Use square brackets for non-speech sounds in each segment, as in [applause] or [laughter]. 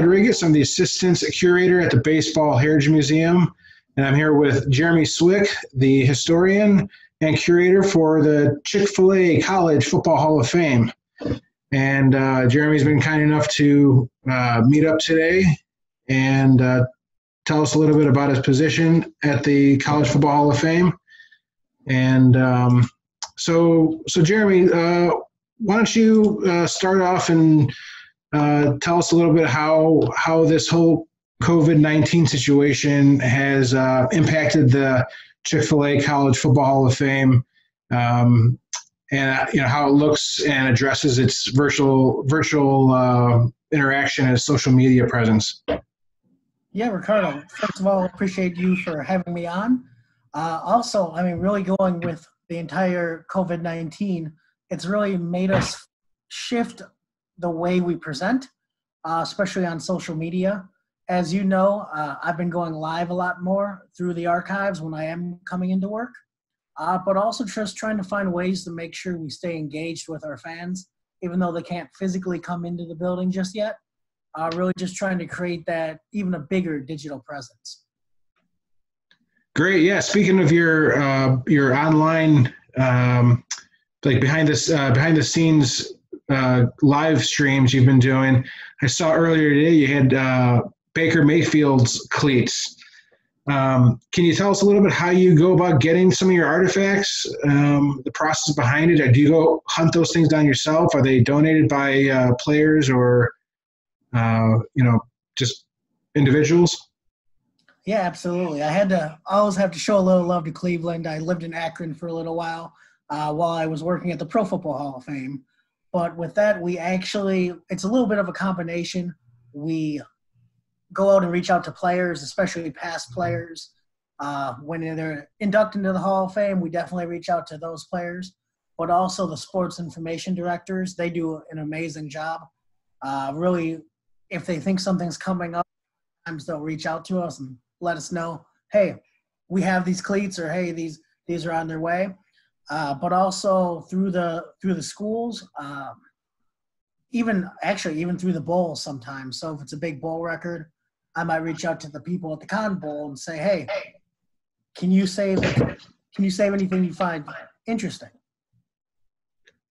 Rodriguez. I'm the assistant curator at the Baseball Heritage Museum, and I'm here with Jeremy Swick, the historian and curator for the Chick fil A College Football Hall of Fame. And uh, Jeremy's been kind enough to uh, meet up today and uh, tell us a little bit about his position at the College Football Hall of Fame. And um, so, so Jeremy, uh, why don't you uh, start off and uh, tell us a little bit how how this whole COVID nineteen situation has uh, impacted the Chick Fil A College Football Hall of Fame, um, and uh, you know how it looks and addresses its virtual virtual uh, interaction and social media presence. Yeah, Ricardo. First of all, appreciate you for having me on. Uh, also, I mean, really going with the entire COVID nineteen it's really made us shift the way we present, uh, especially on social media. As you know, uh, I've been going live a lot more through the archives when I am coming into work, uh, but also just trying to find ways to make sure we stay engaged with our fans, even though they can't physically come into the building just yet. Uh, really just trying to create that even a bigger digital presence. Great. Yeah. Speaking of your uh, your online um, like behind this uh, behind the scenes uh, live streams you've been doing. I saw earlier today you had uh, Baker Mayfield's cleats. Um, can you tell us a little bit how you go about getting some of your artifacts, um, the process behind it? Or do you go hunt those things down yourself? Are they donated by uh, players or uh, you know just individuals? Yeah, absolutely. I had to always have to show a little love to Cleveland. I lived in Akron for a little while uh, while I was working at the Pro Football Hall of Fame. But with that, we actually, it's a little bit of a combination. We go out and reach out to players, especially past players. Uh, when they're inducted into the Hall of Fame, we definitely reach out to those players, but also the sports information directors. They do an amazing job. Uh, really, if they think something's coming up, sometimes they'll reach out to us and let us know, hey, we have these cleats, or hey, these these are on their way uh, but also through the through the schools, um, even actually even through the bowl sometimes. So if it's a big bowl record, I might reach out to the people at the Cotton Bowl and say, "Hey, can you save can you save anything you find interesting?"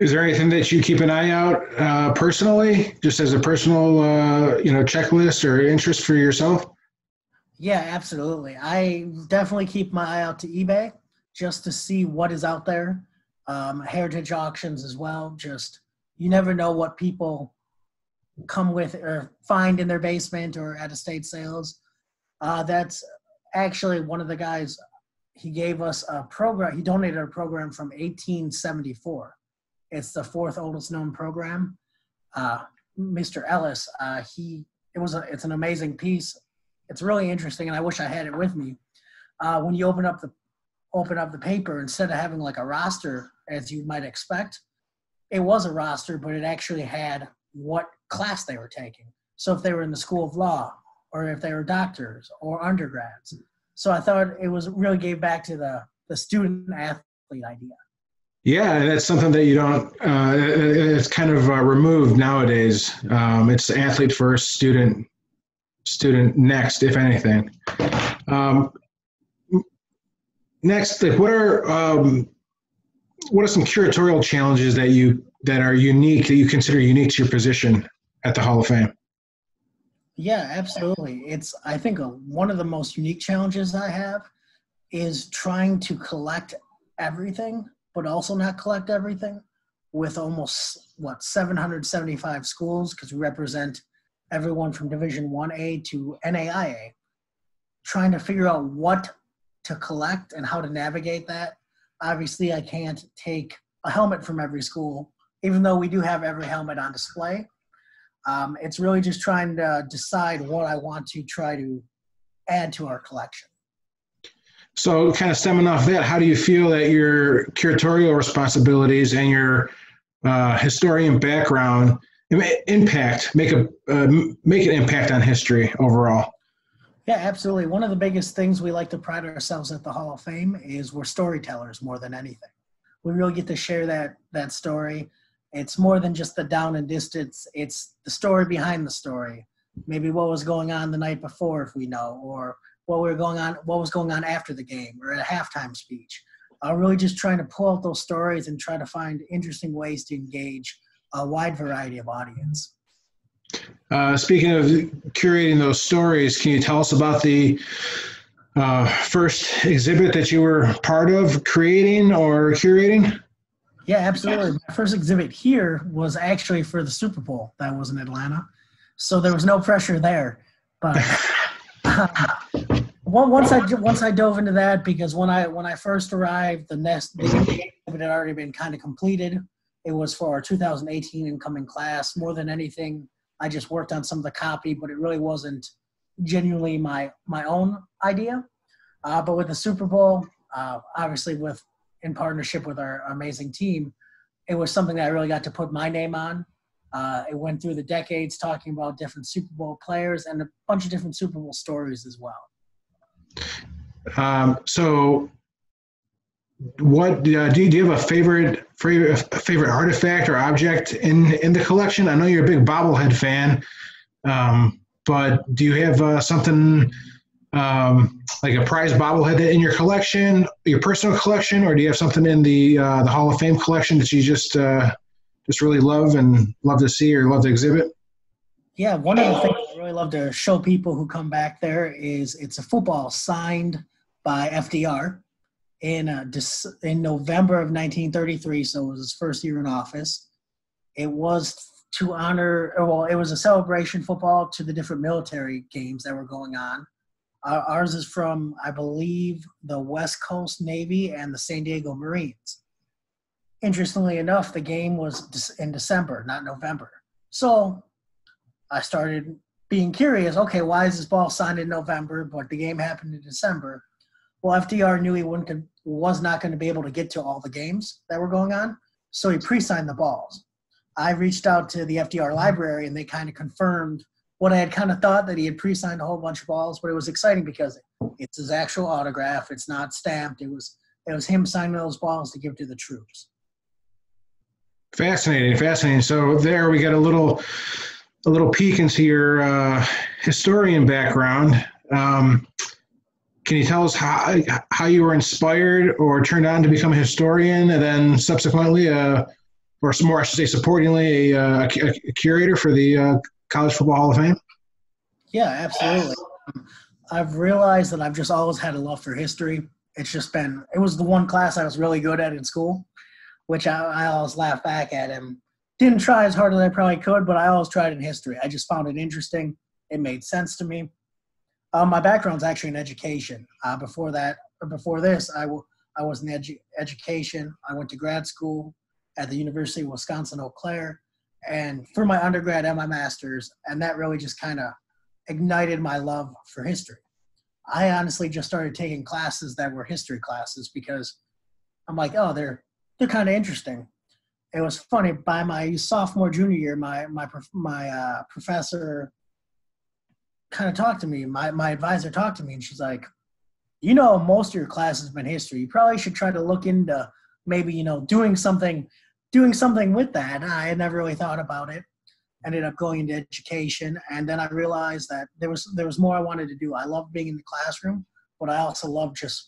Is there anything that you keep an eye out uh, personally, just as a personal, uh, you know, checklist or interest for yourself? Yeah, absolutely. I definitely keep my eye out to eBay just to see what is out there. Um, heritage auctions as well. Just you never know what people come with or find in their basement or at estate sales. Uh, that's actually one of the guys. He gave us a program. He donated a program from 1874. It's the fourth oldest known program. Uh, Mr. Ellis. Uh, he it was a, it's an amazing piece. It's really interesting, and I wish I had it with me. Uh, when you open up the open up the paper instead of having like a roster as you might expect it was a roster but it actually had what class they were taking. So if they were in the school of law or if they were doctors or undergrads. So i thought it was really gave back to the the student athlete idea. Yeah that's something that you don't uh, it's kind of uh, removed nowadays. Um, it's athlete first student student next if anything. Um, next, like, what are um, what are some curatorial challenges that you that are unique that you consider unique to your position at the Hall of Fame? Yeah, absolutely. It's I think a, one of the most unique challenges I have is trying to collect everything, but also not collect everything with almost what 775 schools because we represent everyone from Division 1A to NAIA. Trying to figure out what to collect and how to navigate that. Obviously, I can't take a helmet from every school, even though we do have every helmet on display. Um, it's really just trying to decide what I want to try to add to our collection. So, kind of stemming off that, how do you feel that your curatorial responsibilities and your uh, historian background impact make a uh, make an impact on history overall? Yeah, absolutely. One of the biggest things we like to pride ourselves at the Hall of Fame is we're storytellers more than anything. We really get to share that that story. It's more than just the down and distance. It's the story behind the story. Maybe what was going on the night before, if we know, or what we were going on, what was going on after the game, or at a halftime speech. Uh, really, just trying to pull out those stories and try to find interesting ways to engage a wide variety of audience. Uh, speaking of curating those stories, can you tell us about the uh, first exhibit that you were part of creating or curating? Yeah, absolutely. My first exhibit here was actually for the Super Bowl that was in Atlanta. So there was no pressure there. But [laughs] once I once I dove into that because when I when I first arrived, the nest the exhibit had already been kind of completed. It was for our 2018 incoming class. More than anything, I just worked on some of the copy, but it really wasn't genuinely my my own idea. Uh, but with the Super Bowl, uh, obviously with in partnership with our amazing team, it was something that I really got to put my name on. Uh, it went through the decades talking about different Super Bowl players and a bunch of different Super Bowl stories as well. Um, so, what uh, do, you, do you have a favorite favorite favorite artifact or object in in the collection? I know you're a big bobblehead fan, um, but do you have uh, something um, like a prize bobblehead in your collection, your personal collection, or do you have something in the uh, the Hall of Fame collection that you just uh, just really love and love to see or love to exhibit? Yeah, one of the things I really love to show people who come back there is it's a football signed by FDR in uh, in November of 1933, so it was his first year in office. It was to honor, well, it was a celebration football to the different military games that were going on uh, ours is from, I believe, the West Coast Navy and the San Diego Marines. Interestingly enough, the game was in December, not November. So I started being curious okay, why is this ball signed in November, but the game happened in December? Well, FDR knew he wouldn't, was not going to be able to get to all the games that were going on, so he pre signed the balls. I reached out to the FDR library and they kind of confirmed what I had kind of thought that he had pre-signed a whole bunch of balls, but it was exciting because it's his actual autograph. It's not stamped. It was it was him signing those balls to give to the troops. Fascinating, fascinating. So there we got a little a little peek into your uh, historian background. Um, can you tell us how how you were inspired or turned on to become a historian, and then subsequently, uh, or some more, I should say, supportingly, a, uh, a, a curator for the uh, College Football Hall of Fame? Yeah, absolutely. I've realized that I've just always had a love for history. It's just been, it was the one class I was really good at in school, which I, I always laugh back at him. Didn't try as hard as I probably could, but I always tried in history. I just found it interesting. It made sense to me. Um, my background's actually in education. Uh, before that, or before this, I, w- I was in edu- education. I went to grad school at the University of Wisconsin Eau Claire and for my undergrad and my master's, and that really just kind of ignited my love for history. I honestly just started taking classes that were history classes because I'm like, oh, they're they're kind of interesting. It was funny by my sophomore junior year, my my my uh, professor kind of talked to me. My my advisor talked to me, and she's like, you know, most of your class has been history. You probably should try to look into maybe you know doing something doing something with that. I had never really thought about it. Ended up going into education, and then I realized that there was there was more I wanted to do. I love being in the classroom, but I also love just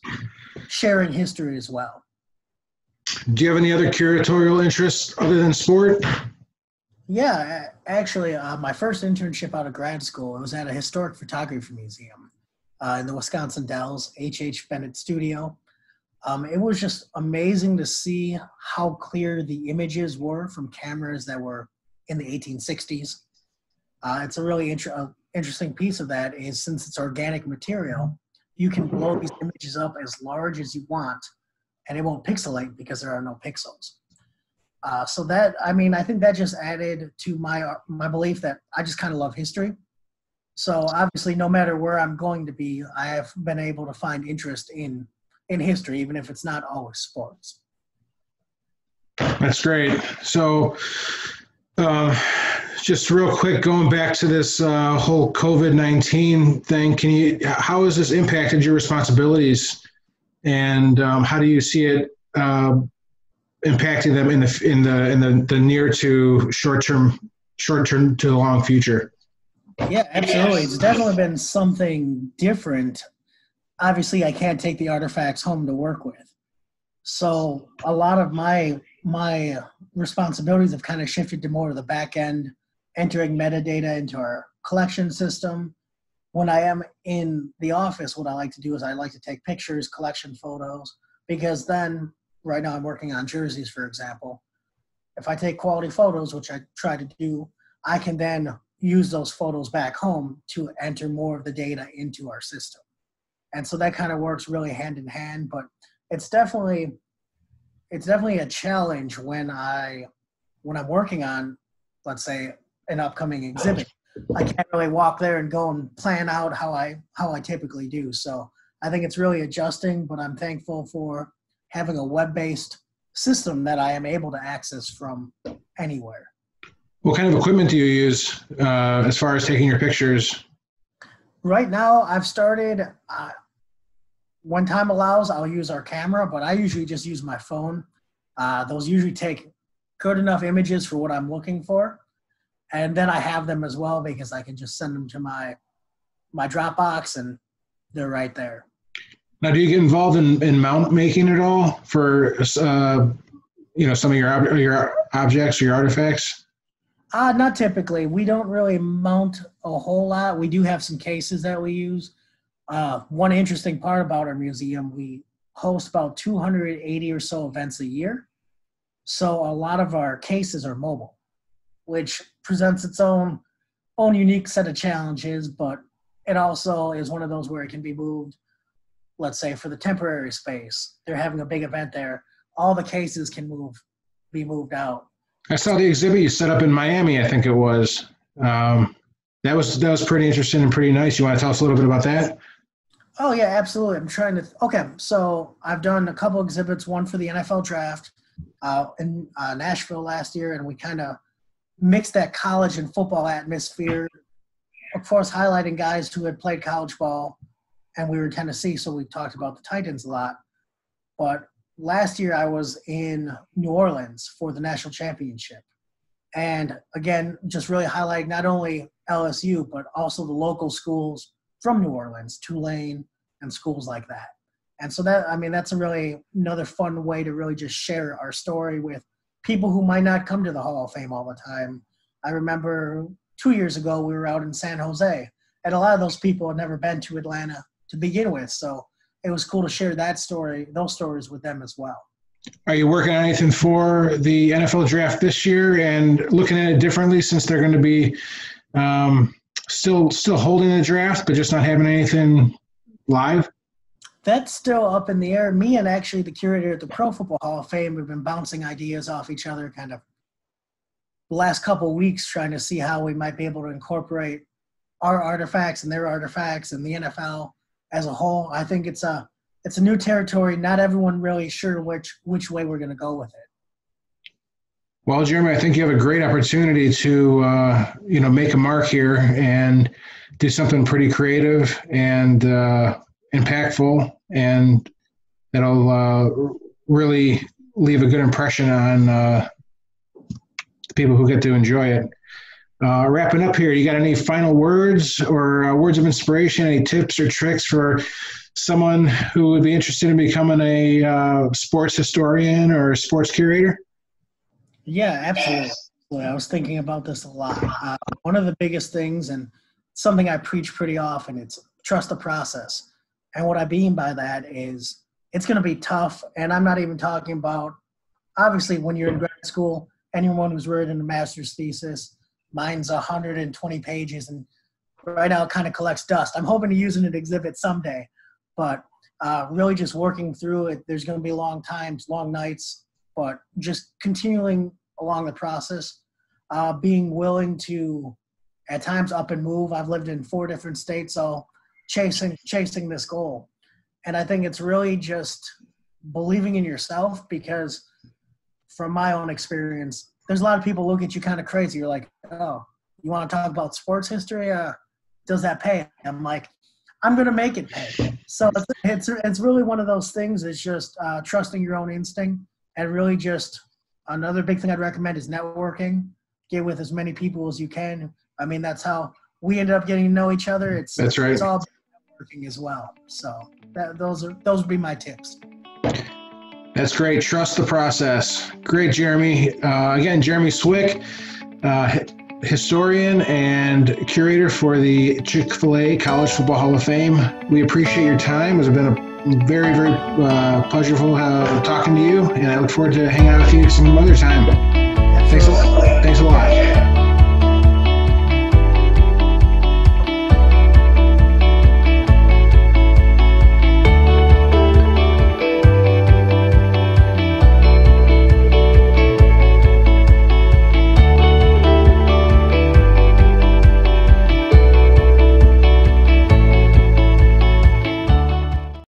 sharing history as well. Do you have any other curatorial interests other than sport? Yeah, actually, uh, my first internship out of grad school it was at a historic photography museum uh, in the Wisconsin Dells, H. H. Bennett Studio. Um, it was just amazing to see how clear the images were from cameras that were in the 1860s. Uh, it's a really inter- uh, interesting piece of that is since it's organic material, you can blow these images up as large as you want, and it won't pixelate because there are no pixels. Uh, so that I mean, I think that just added to my my belief that I just kind of love history. So obviously, no matter where I'm going to be, I have been able to find interest in in history, even if it's not always sports. That's great. So, uh, just real quick, going back to this uh, whole COVID nineteen thing, can you? How has this impacted your responsibilities, and um, how do you see it uh, impacting them in the in the in the, the near to short term short term to the long future. Yeah, absolutely. It's definitely been something different. Obviously, I can't take the artifacts home to work with, so a lot of my my responsibilities have kind of shifted to more of the back end, entering metadata into our collection system. When I am in the office, what I like to do is I like to take pictures, collection photos, because then right now I'm working on jerseys, for example. If I take quality photos, which I try to do, I can then use those photos back home to enter more of the data into our system. And so that kind of works really hand in hand, but it's definitely it's definitely a challenge when I when I'm working on let's say an upcoming exhibit. I can't really walk there and go and plan out how I how I typically do. So I think it's really adjusting, but I'm thankful for having a web-based system that I am able to access from anywhere. What kind of equipment do you use uh, as far as taking your pictures? Right now, I've started. Uh, when time allows, I'll use our camera, but I usually just use my phone. Uh, those usually take good enough images for what I'm looking for, and then I have them as well because I can just send them to my my Dropbox and they're right there. Now, do you get involved in, in mount making at all for, uh, you know, some of your ob- your objects or your artifacts? Uh, not typically. We don't really mount a whole lot. We do have some cases that we use. Uh, one interesting part about our museum, we host about 280 or so events a year. So a lot of our cases are mobile, which presents its own own unique set of challenges, but it also is one of those where it can be moved let's say for the temporary space, they're having a big event there. All the cases can move, be moved out. I saw the exhibit you set up in Miami. I think it was. Um, that was that was pretty interesting and pretty nice. You want to tell us a little bit about that? Oh yeah, absolutely. I'm trying to. Okay, so I've done a couple exhibits. One for the NFL draft uh, in uh, Nashville last year, and we kind of mixed that college and football atmosphere. Of course, highlighting guys who had played college ball and we were in Tennessee, so we talked about the Titans a lot. But last year I was in New Orleans for the national championship. And again, just really highlight not only LSU, but also the local schools from New Orleans, Tulane, and schools like that. And so that, I mean, that's a really another fun way to really just share our story with people who might not come to the Hall of Fame all the time. I remember two years ago, we were out in San Jose, and a lot of those people had never been to Atlanta to begin with. So it was cool to share that story, those stories with them as well. Are you working on anything for the NFL draft this year and looking at it differently since they're going to be um, still still holding the draft, but just not having anything live? That's still up in the air. Me and actually the curator at the Pro Football Hall of Fame have been bouncing ideas off each other, kind of the last couple weeks, trying to see how we might be able to incorporate our artifacts and their artifacts and the NFL as a whole. I think it's a it's a new territory. Not everyone really sure which which way we're going to go with it. Well, Jeremy, I think you have a great opportunity to uh, you know make a mark here and do something pretty creative and uh, impactful, and that'll uh, really leave a good impression on uh, the people who get to enjoy it. Uh, wrapping up here, you got any final words or uh, words of inspiration, any tips or tricks for someone who would be interested in becoming a uh, sports historian or sports curator? Yeah, absolutely. I was thinking about this a lot. Uh, one of the biggest things, and something I preach pretty often, it's trust the process. And what I mean by that is it's going to be tough. And I'm not even talking about, obviously, when you're in grad school, anyone who's written a master's thesis, Mine's 120 pages, and right now it kind of collects dust. I'm hoping to use it in an exhibit someday, but uh, really just working through it. There's going to be long times, long nights, but just continuing along the process, uh, being willing to at times up and move. I've lived in four different states, so chasing chasing this goal, and I think it's really just believing in yourself because from my own experience there's a lot of people look at you kind of crazy. You're like, oh, you want to talk about sports history? Uh, does that pay? I'm like, I'm gonna make it pay. So it's it's, really one of those things. It's just uh, trusting your own instinct and really just another big thing I'd recommend is networking. Get with as many people as you can. I mean, that's how we ended up getting to know each other. It's that's right. It's all networking as well. So that, those are those would be my tips. That's great. Trust the process. Great, Jeremy. Uh, again, Jeremy Swick, uh, historian and curator for the Chick fil A College Football Hall of Fame. We appreciate your time. It's been a very, very uh, pleasurable uh, talking to you, and I look forward to hanging out with you some other time. Thanks a lot. Thanks a lot.